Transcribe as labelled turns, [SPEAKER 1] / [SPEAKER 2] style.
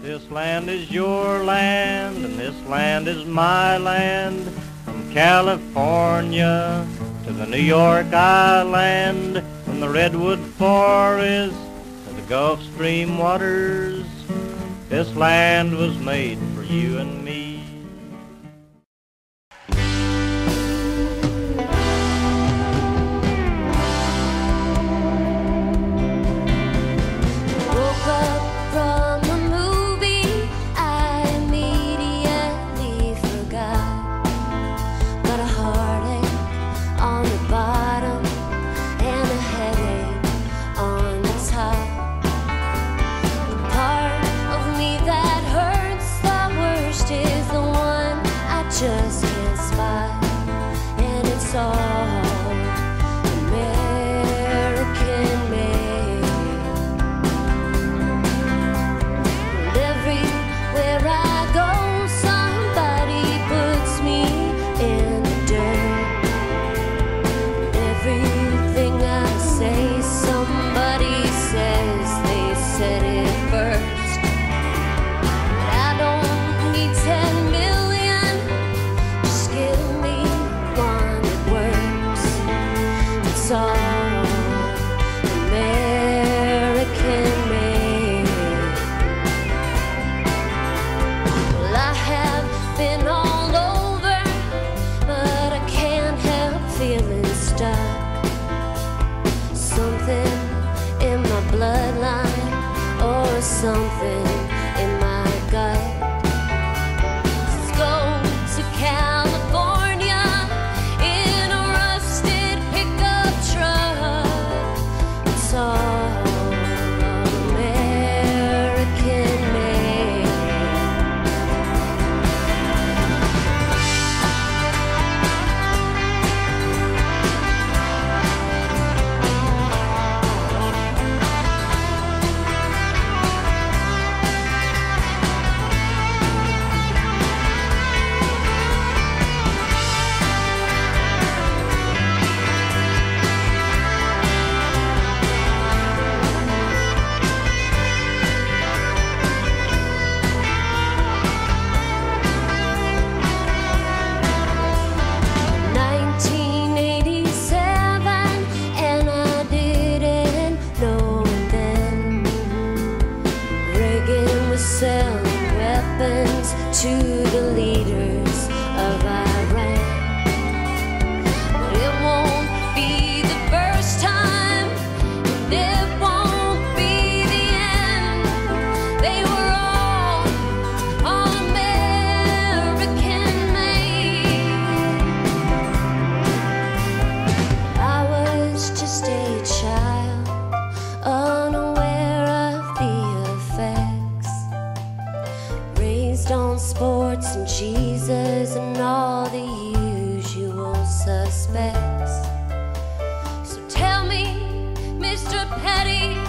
[SPEAKER 1] This land is your land, and this land is my land. From California to the New York Island, from the Redwood Forest to the Gulf Stream waters, this land was made for you and me.
[SPEAKER 2] stars. sell weapons to the leaders. courts and Jesus and all the usual suspects. So tell me, Mr. Petty.